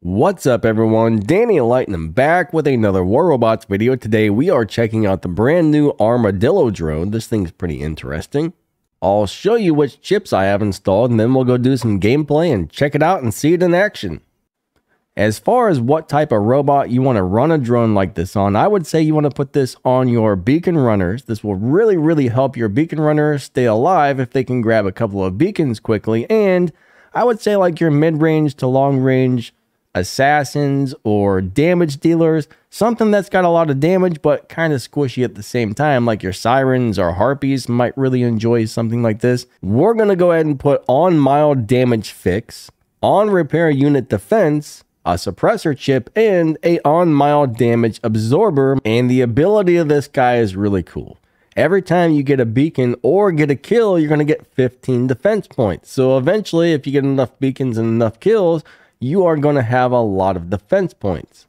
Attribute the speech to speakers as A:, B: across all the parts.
A: What's up everyone, Danny Lightning back with another War Robots video. Today we are checking out the brand new Armadillo drone. This thing's pretty interesting. I'll show you which chips I have installed and then we'll go do some gameplay and check it out and see it in action. As far as what type of robot you want to run a drone like this on, I would say you want to put this on your beacon runners. This will really, really help your beacon runners stay alive if they can grab a couple of beacons quickly. And I would say like your mid-range to long-range assassins or damage dealers, something that's got a lot of damage but kind of squishy at the same time, like your sirens or harpies might really enjoy something like this. We're going to go ahead and put on mild damage fix, on repair unit defense, a suppressor chip, and a on mild damage absorber. And the ability of this guy is really cool. Every time you get a beacon or get a kill, you're going to get 15 defense points. So eventually, if you get enough beacons and enough kills, you are going to have a lot of defense points.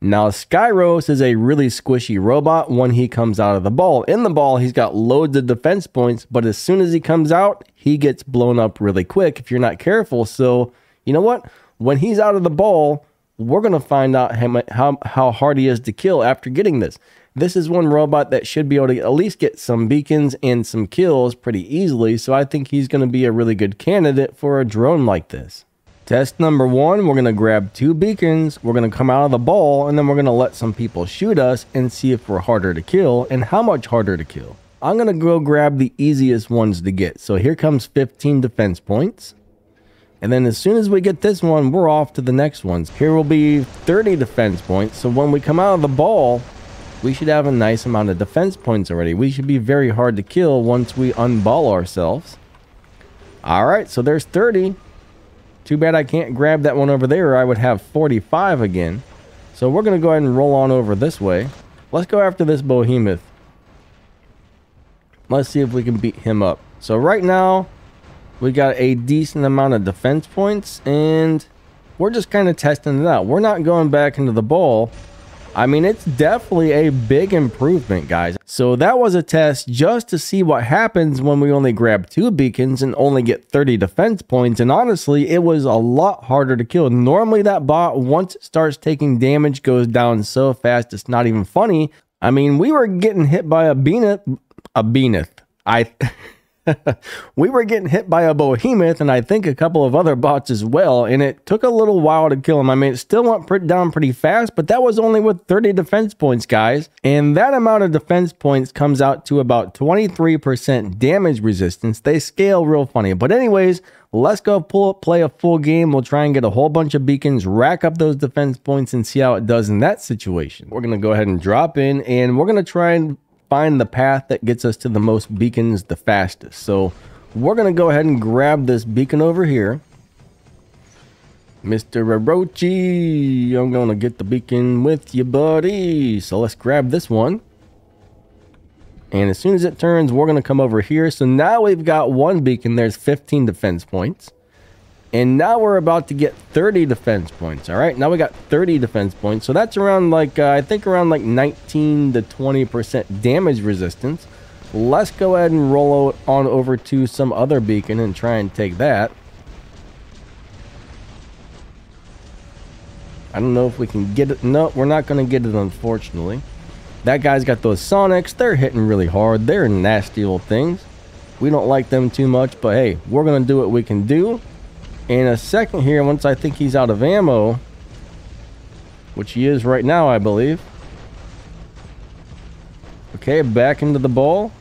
A: Now, Skyros is a really squishy robot when he comes out of the ball. In the ball, he's got loads of defense points, but as soon as he comes out, he gets blown up really quick if you're not careful. So, you know what? When he's out of the ball, we're going to find out how, how, hard he is to kill after getting this. This is one robot that should be able to at least get some beacons and some kills pretty easily, so I think he's going to be a really good candidate for a drone like this. Test number one, we're going to grab two beacons, we're going to come out of the ball, and then we're going to let some people shoot us and see if we're harder to kill and how much harder to kill. I'm going to go grab the easiest ones to get. So here comes 15 defense points. And then as soon as we get this one, we're off to the next ones. Here will be 30 defense points. So when we come out of the ball, we should have a nice amount of defense points already. We should be very hard to kill once we unball ourselves. All right, so there's 30. Too bad I can't grab that one over there. I would have 45 again. So we're going to go ahead and roll on over this way. Let's go after this behemoth. Let's see if we can beat him up. So right now, we got a decent amount of defense points. And we're just kind of testing it out. We're not going back into the ball. I mean, it's definitely a big improvement, guys. So that was a test just to see what happens when we only grab two beacons and only get 30 defense points. And honestly, it was a lot harder to kill. Normally that bot, once it starts taking damage, goes down so fast, it's not even funny. I mean, we were getting hit by a beaneth, a beaneth. I... we were getting hit by a behemoth and I think a couple of other bots as well, and it took a little while to kill him. I mean, it still went down pretty fast, but that was only with 30 defense points, guys. And that amount of defense points comes out to about 23% damage resistance. They scale real funny. But anyways, let's go pull up, play a full game. We'll try and get a whole bunch of beacons, rack up those defense points, and see how it does in that situation. We're going to go ahead and drop in, and we're going to try and find the path that gets us to the most beacons the fastest. So we're going to go ahead and grab this beacon over here. Mr. Orochi, I'm going to get the beacon with you, buddy. So let's grab this one. And as soon as it turns, we're going to come over here. So now we've got one beacon. There's 15 defense points. And now we're about to get 30 defense points. All right, now we got 30 defense points. So that's around like, uh, I think around like 19 to 20% damage resistance. Let's go ahead and roll on over to some other beacon and try and take that. I don't know if we can get it. No, we're not going to get it, unfortunately. That guy's got those Sonics. They're hitting really hard. They're nasty old things. We don't like them too much, but hey, we're going to do what we can do in a second here, once I think he's out of ammo, which he is right now, I believe. Okay, back into the ball.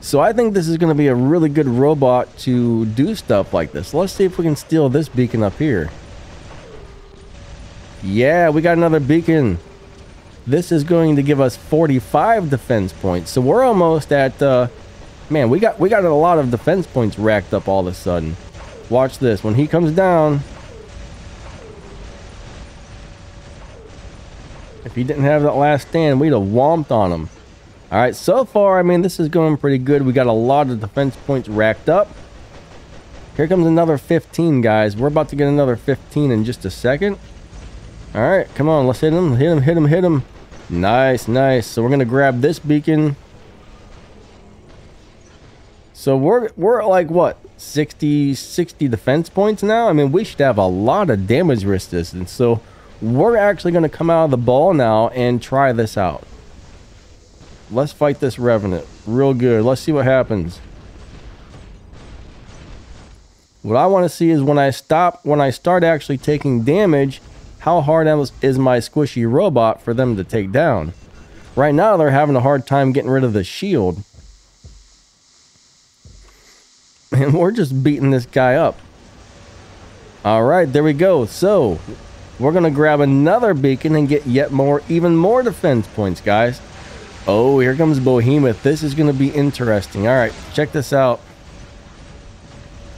A: So I think this is going to be a really good robot to do stuff like this. Let's see if we can steal this beacon up here. Yeah, we got another beacon. This is going to give us 45 defense points. So we're almost at uh, Man, we got we got a lot of defense points racked up all of a sudden. Watch this. When he comes down, if he didn't have that last stand, we'd have whomped on him. All right, so far, I mean, this is going pretty good. We got a lot of defense points racked up. Here comes another 15, guys. We're about to get another 15 in just a second. All right, come on. Let's hit him, hit him, hit him, hit him. Nice, nice. So we're going to grab this beacon. So we're we're like what 60, 60 defense points now. I mean, we should have a lot of damage resistance. So we're actually going to come out of the ball now and try this out. Let's fight this Revenant real good. Let's see what happens. What I want to see is when I stop, when I start actually taking damage, how hard is my squishy robot for them to take down. Right now, they're having a hard time getting rid of the shield. And we're just beating this guy up. All right, there we go. So, we're going to grab another beacon and get yet more, even more defense points, guys. Oh, here comes Behemoth. This is going to be interesting. All right, check this out.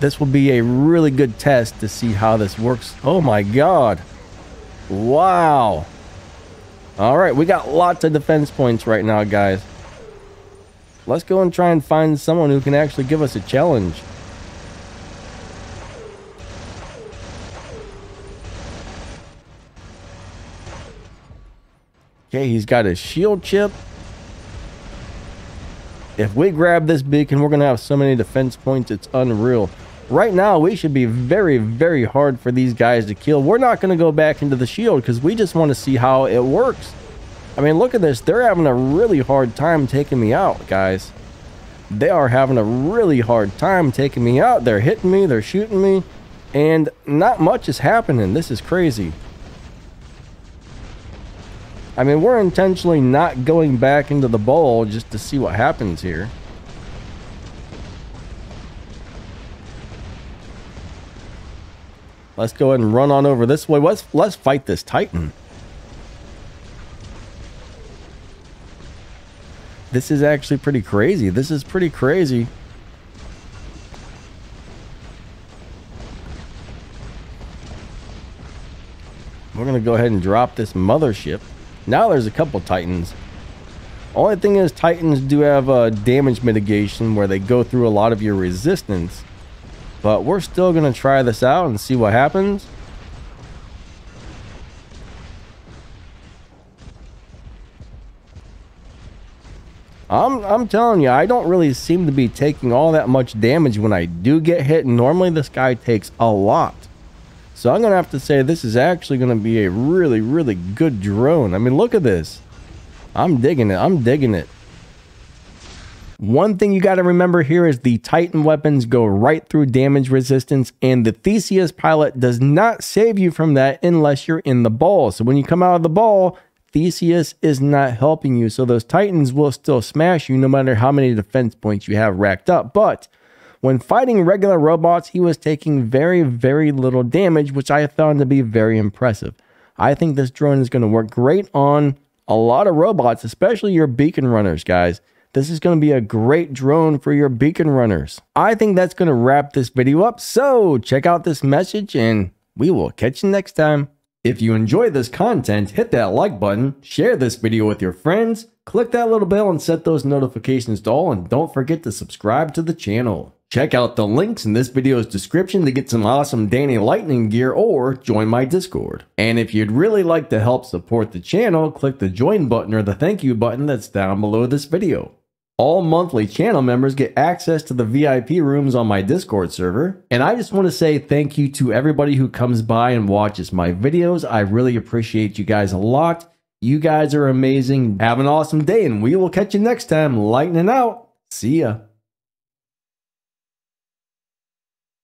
A: This will be a really good test to see how this works. Oh my god. Wow. All right, we got lots of defense points right now, guys. Let's go and try and find someone who can actually give us a challenge. Okay, he's got a shield chip. If we grab this beacon, we're going to have so many defense points, it's unreal. Right now, we should be very, very hard for these guys to kill. We're not going to go back into the shield because we just want to see how it works. I mean, look at this. They're having a really hard time taking me out, guys. They are having a really hard time taking me out. They're hitting me. They're shooting me. And not much is happening. This is crazy. I mean, we're intentionally not going back into the bowl just to see what happens here. Let's go ahead and run on over this way. Let's, let's fight this Titan. This is actually pretty crazy. This is pretty crazy. We're going to go ahead and drop this mothership. Now there's a couple Titans. Only thing is Titans do have a uh, damage mitigation where they go through a lot of your resistance. But we're still going to try this out and see what happens. I'm, I'm telling you, I don't really seem to be taking all that much damage when I do get hit. Normally this guy takes a lot. So I'm going to have to say this is actually going to be a really, really good drone. I mean, look at this. I'm digging it. I'm digging it. One thing you got to remember here is the Titan weapons go right through damage resistance, and the Theseus pilot does not save you from that unless you're in the ball. So when you come out of the ball, Theseus is not helping you. So those Titans will still smash you no matter how many defense points you have racked up. But when fighting regular robots, he was taking very, very little damage, which I found to be very impressive. I think this drone is going to work great on a lot of robots, especially your beacon runners, guys. This is going to be a great drone for your beacon runners. I think that's going to wrap this video up. So check out this message and we will catch you next time. If you enjoy this content, hit that like button, share this video with your friends, click that little bell and set those notifications to all, and don't forget to subscribe to the channel. Check out the links in this video's description to get some awesome Danny Lightning gear or join my Discord. And if you'd really like to help support the channel, click the join button or the thank you button that's down below this video. All monthly channel members get access to the VIP rooms on my Discord server. And I just want to say thank you to everybody who comes by and watches my videos. I really appreciate you guys a lot. You guys are amazing. Have an awesome day, and we will catch you next time. Lightning out. See ya.